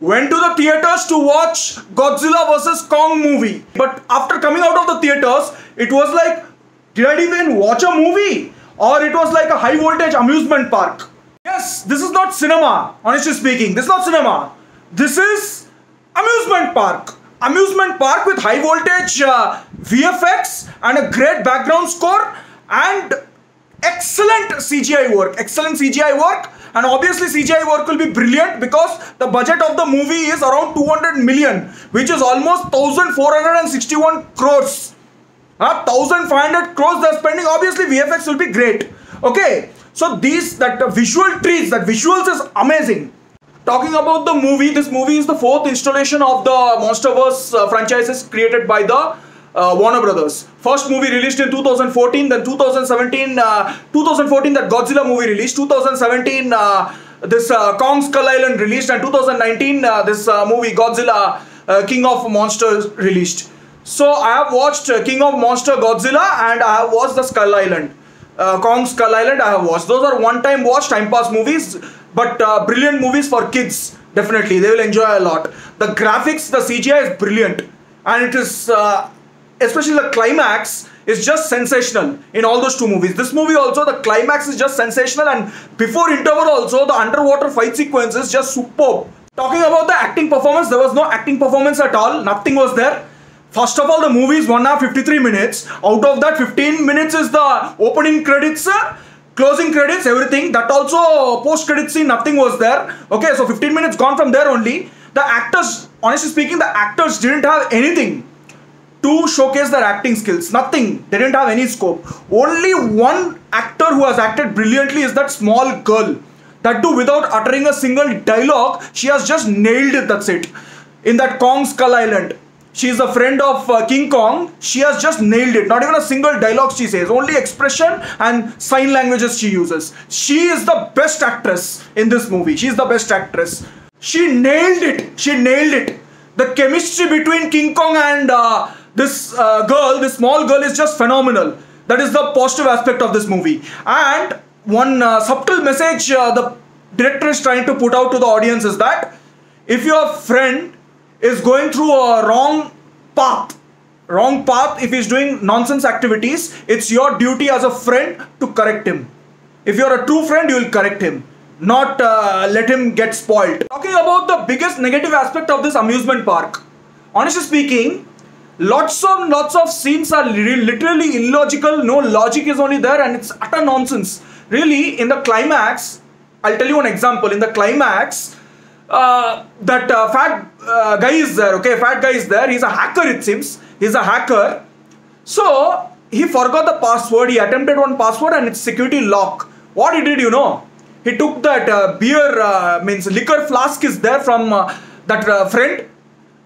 went to the theaters to watch Godzilla vs. Kong movie. But after coming out of the theaters, it was like, did I even watch a movie? Or it was like a high voltage amusement park. Yes, this is not cinema, honestly speaking. This is not cinema. This is amusement park. Amusement park with high voltage uh, VFX and a great background score and excellent CGI work. Excellent CGI work and obviously CGI work will be brilliant because the budget of the movie is around 200 million which is almost 1461 crores. Uh, 1500 crores they're spending obviously VFX will be great. Okay so these that uh, visual treats that visuals is amazing. Talking about the movie this movie is the fourth installation of the Monsterverse uh, franchises created by the uh, Warner Brothers. First movie released in 2014, then 2017, uh, 2014 that Godzilla movie released, 2017 uh, this uh, Kong Skull Island released, and 2019 uh, this uh, movie Godzilla King of Monsters released. So I have watched King of Monster Godzilla and I have watched the Skull Island. Kong Skull Island I have watched. Those are one-time watch, time pass movies, but brilliant movies for kids. Definitely, they will enjoy a lot. The graphics, the CGI is brilliant, and it is especially the climax is just sensational in all those two movies. This movie also, the climax is just sensational and before interval also, the underwater fight sequence is just superb. Talking about the acting performance, there was no acting performance at all. Nothing was there. First of all, the movie is 1 hour 53 minutes. Out of that, 15 minutes is the opening credits, uh, closing credits, everything. That also, post-credit scene, nothing was there. Okay, so 15 minutes gone from there only. The actors, honestly speaking, the actors didn't have anything to showcase their acting skills. Nothing. They didn't have any scope. Only one actor who has acted brilliantly is that small girl. That too without uttering a single dialogue. She has just nailed it. That's it. In that Kong Skull Island. She is a friend of uh, King Kong. She has just nailed it. Not even a single dialogue she says. Only expression and sign languages she uses. She is the best actress in this movie. She is the best actress. She nailed it. She nailed it. The chemistry between King Kong and uh, this uh, girl, this small girl is just phenomenal. That is the positive aspect of this movie. And one uh, subtle message uh, the director is trying to put out to the audience is that if your friend is going through a wrong path, wrong path, if he's doing nonsense activities, it's your duty as a friend to correct him. If you're a true friend, you will correct him, not uh, let him get spoiled. Talking about the biggest negative aspect of this amusement park. Honestly speaking, lots of lots of scenes are literally illogical. No logic is only there and it's utter nonsense. Really in the climax i'll tell you an example. In the climax uh, that uh, fat uh, guy is there okay? Fat guy is there. He's a hacker it seems. He's a hacker. So he forgot the password. He attempted one password and it's security lock. What he did you know he took that uh, beer uh, means liquor flask is there from uh, that friend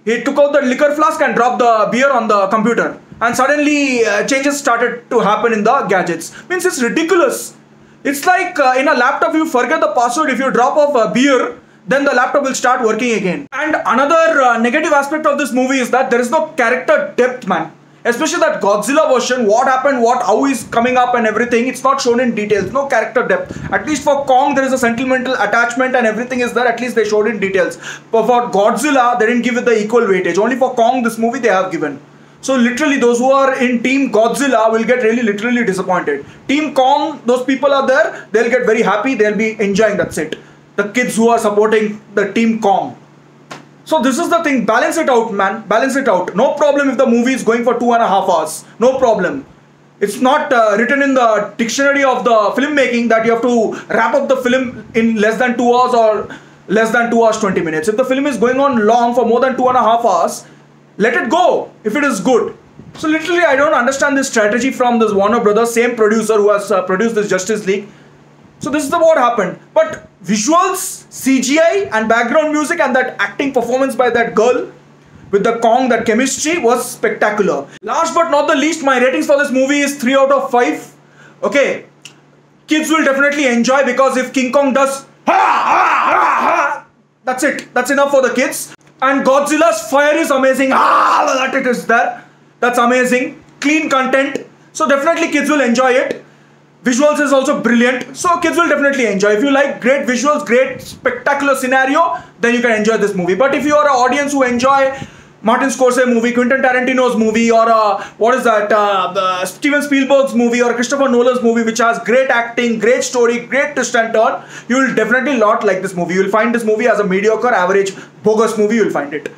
he took out the liquor flask and dropped the beer on the computer. And suddenly uh, changes started to happen in the gadgets. Means it's ridiculous. It's like uh, in a laptop you forget the password if you drop off a beer then the laptop will start working again. And another uh, negative aspect of this movie is that there is no character depth man especially that Godzilla version, what happened, what, how he's coming up and everything, it's not shown in details, no character depth. At least for Kong, there is a sentimental attachment and everything is there, at least they showed in details. But for Godzilla, they didn't give it the equal weightage. Only for Kong, this movie they have given. So literally those who are in Team Godzilla will get really literally disappointed. Team Kong, those people are there, they'll get very happy, they'll be enjoying, that's it. The kids who are supporting the Team Kong. So this is the thing, balance it out man, balance it out. No problem if the movie is going for two and a half hours, no problem. It's not uh, written in the dictionary of the filmmaking that you have to wrap up the film in less than two hours or less than two hours 20 minutes. If the film is going on long for more than two and a half hours, let it go if it is good. So literally I don't understand this strategy from this Warner Brothers, same producer who has uh, produced this Justice League. So this is the what happened. But visuals, CGI and background music and that acting performance by that girl with the Kong, that chemistry was spectacular. Last but not the least, my ratings for this movie is 3 out of 5. Okay, kids will definitely enjoy because if King Kong does ha ha ha ha, that's it. That's enough for the kids. And Godzilla's fire is amazing. Ah, that it is there. That's amazing. Clean content. So definitely kids will enjoy it. Visuals is also brilliant, so kids will definitely enjoy. If you like great visuals, great spectacular scenario, then you can enjoy this movie. But if you are an audience who enjoy Martin Scorsese movie, Quentin Tarantino's movie, or uh, what is that, uh, Steven Spielberg's movie, or Christopher Nolan's movie, which has great acting, great story, great twist and turn, you will definitely not like this movie. You will find this movie as a mediocre, average, bogus movie. You will find it.